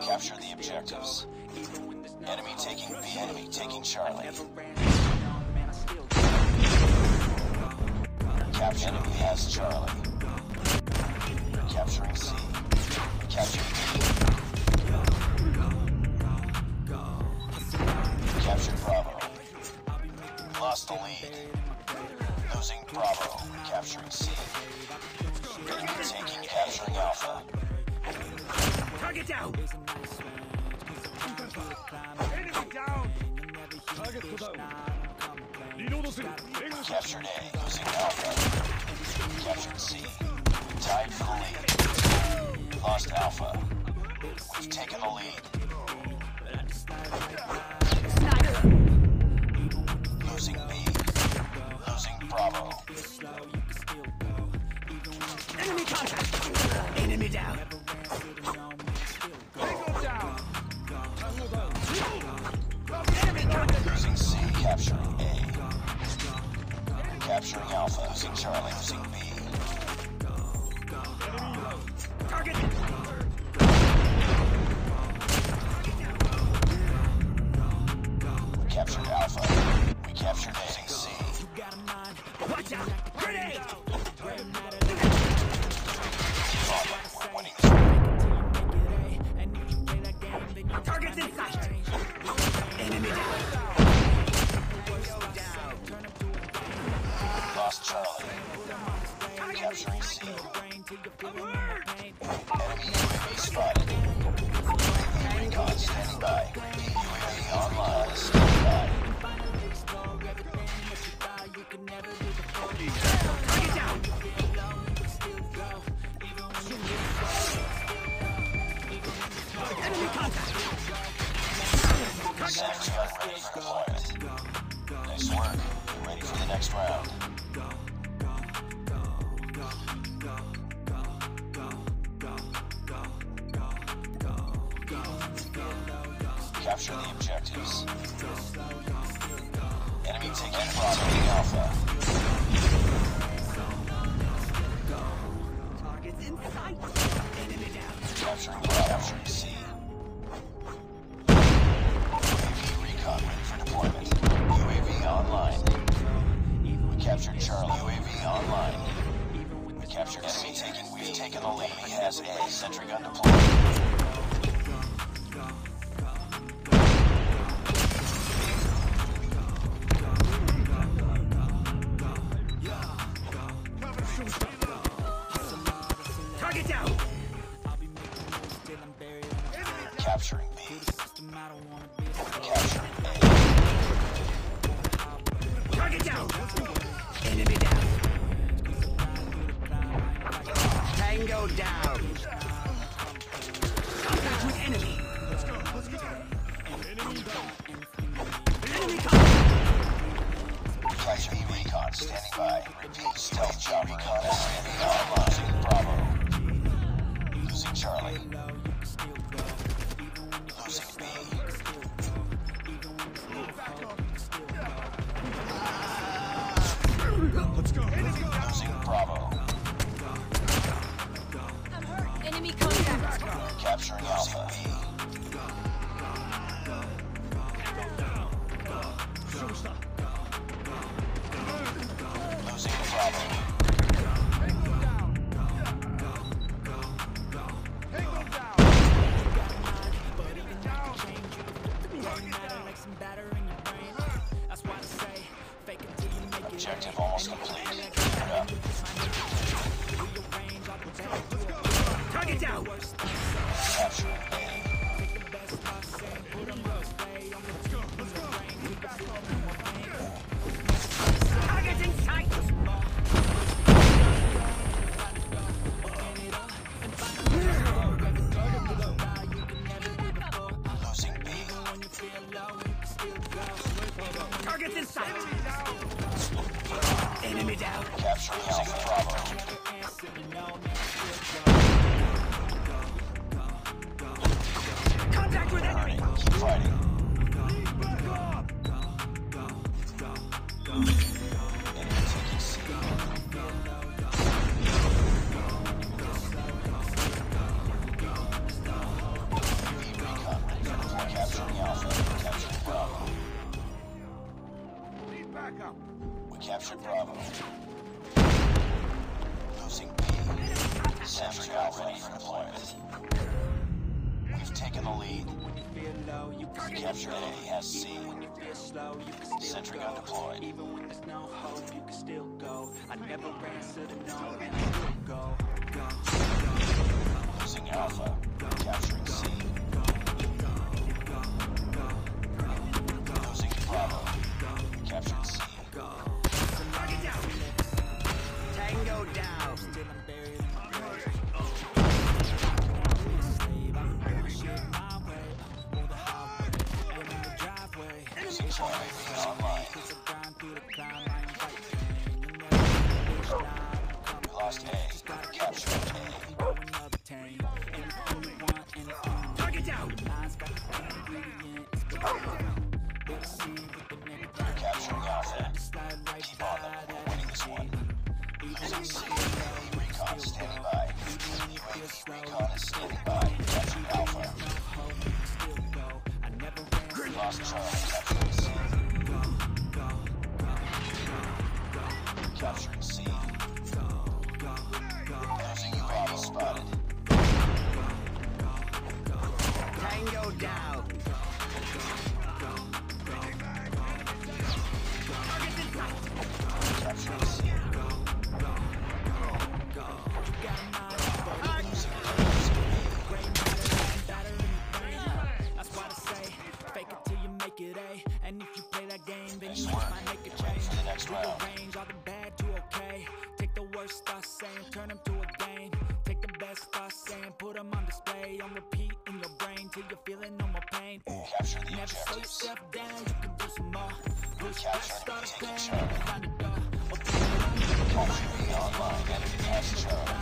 Capture the objectives. even when there's no Enemy taking B. Enemy taking Charlie. never ran down, man, I still Capture enemy has Charlie. Capturing C. Capturing B. Captured Bravo. Lost the lead. Losing Bravo. Capturing C. Taking capturing Alpha. Target down! Enemy down! Target put out. Reload Captured A. Losing Alpha. Captured C. Tied for the lead. Lost Alpha. We've taken the lead. Enemy contact! Enemy down! Tango down! C. Capturing A. Capturing Alpha. Losing Charlie. Losing Grenade! Target's in sight! Enemy! Lost Charlie. Enemy contact! Sam's gun ready deployment. Nice work. Ready for the next round. Capture the objectives. Enemy taking Bravo Alpha. Target's in sight! Enemy down! Capturing. Capturing C. captured Charlie. UAV online. We captured enemy taking. We've taken the lead. He has A. Sentry gun deployed. Target down! I'll be making burying. Capturing B. down! Objective almost complete. Keep it up. Target down! Capturing We captured Bravo. Losing B. Sentry out ready for deployment. We've taken the lead. We captured ADSC. Sentry gun deployed. Even when there's no hope, you can still go. I never answer to no, and I still go. Go. Losing Alpha. Capturing C. Losing Bravo. Captured C. lost cause. All the bad to okay Take the worst thoughts saying, turn them to a game. Take the best thoughts saying, put them on display. On repeat in your brain till you're feeling no more pain. Ooh. Never slow yourself down, you can do some more. Push back, start playing, find a door. Open it up, online, enemy has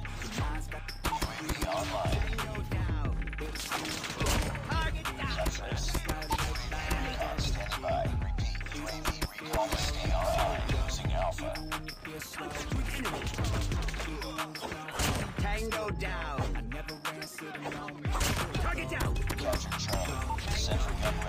enemy. Tango down. Target down. Central